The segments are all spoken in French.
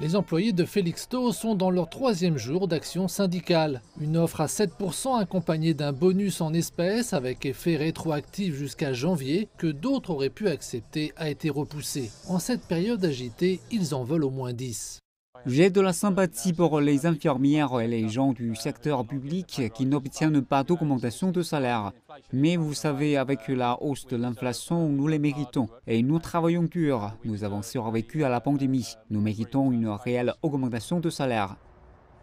Les employés de Felixstowe sont dans leur troisième jour d'action syndicale. Une offre à 7% accompagnée d'un bonus en espèces avec effet rétroactif jusqu'à janvier que d'autres auraient pu accepter a été repoussée. En cette période agitée, ils en veulent au moins 10. J'ai de la sympathie pour les infirmières et les gens du secteur public qui n'obtiennent pas d'augmentation de salaire. Mais vous savez, avec la hausse de l'inflation, nous les méritons. Et nous travaillons dur. Nous avons survécu à la pandémie. Nous méritons une réelle augmentation de salaire.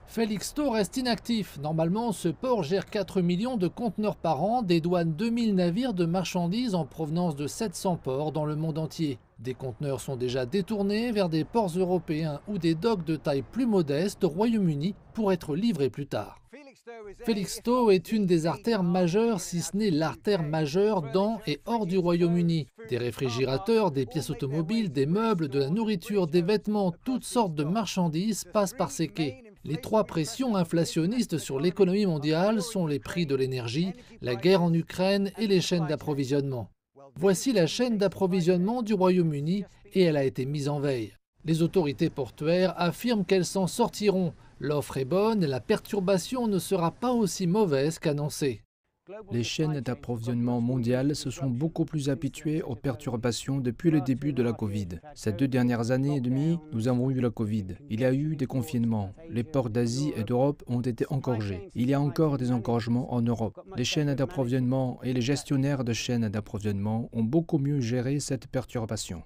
Felixstowe reste inactif. Normalement, ce port gère 4 millions de conteneurs par an, dédouane 2000 navires de marchandises en provenance de 700 ports dans le monde entier. Des conteneurs sont déjà détournés vers des ports européens ou des docks de taille plus modeste au Royaume-Uni pour être livrés plus tard. Felixstowe est une des artères majeures, si ce n'est l'artère majeure dans et hors du Royaume-Uni. Des réfrigérateurs, des pièces automobiles, des meubles, de la nourriture, des vêtements, toutes sortes de marchandises passent par ces quais. Les trois pressions inflationnistes sur l'économie mondiale sont les prix de l'énergie, la guerre en Ukraine et les chaînes d'approvisionnement. Voici la chaîne d'approvisionnement du Royaume-Uni et elle a été mise en veille. Les autorités portuaires affirment qu'elles s'en sortiront. L'offre est bonne et la perturbation ne sera pas aussi mauvaise qu'annoncée. Les chaînes d'approvisionnement mondiales se sont beaucoup plus habituées aux perturbations depuis le début de la Covid. Ces deux dernières années et demie, nous avons eu la Covid. Il y a eu des confinements. Les ports d'Asie et d'Europe ont été engorgés. Il y a encore des engorgements en Europe. Les chaînes d'approvisionnement et les gestionnaires de chaînes d'approvisionnement ont beaucoup mieux géré cette perturbation.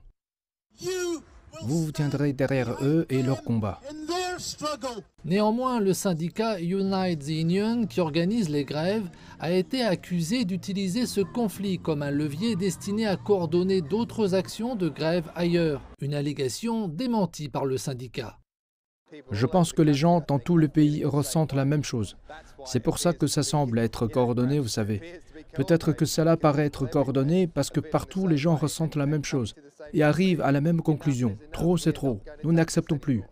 Vous vous tiendrez derrière eux et leur combat. Néanmoins, le syndicat Unite the Union, qui organise les grèves, a été accusé d'utiliser ce conflit comme un levier destiné à coordonner d'autres actions de grève ailleurs. Une allégation démentie par le syndicat. Je pense que les gens dans tout le pays ressentent la même chose. C'est pour ça que ça semble être coordonné, vous savez. Peut-être que cela paraît être coordonné parce que partout les gens ressentent la même chose et arrivent à la même conclusion. Trop, c'est trop. Nous n'acceptons plus.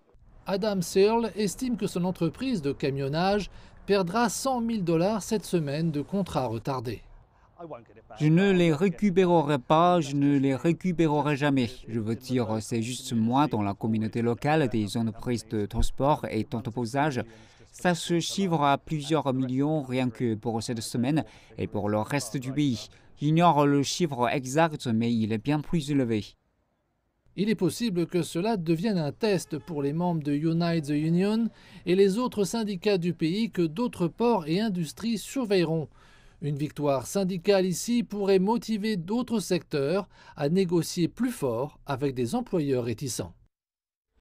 Adam Searle estime que son entreprise de camionnage perdra 100 000 dollars cette semaine de contrats retardés. Je ne les récupérerai pas, je ne les récupérerai jamais. Je veux dire, c'est juste moi dans la communauté locale des entreprises de transport et d'entreposage. Ça se chiffre à plusieurs millions rien que pour cette semaine et pour le reste du pays. J'ignore le chiffre exact, mais il est bien plus élevé. Il est possible que cela devienne un test pour les membres de Unite the Union et les autres syndicats du pays que d'autres ports et industries surveilleront. Une victoire syndicale ici pourrait motiver d'autres secteurs à négocier plus fort avec des employeurs réticents.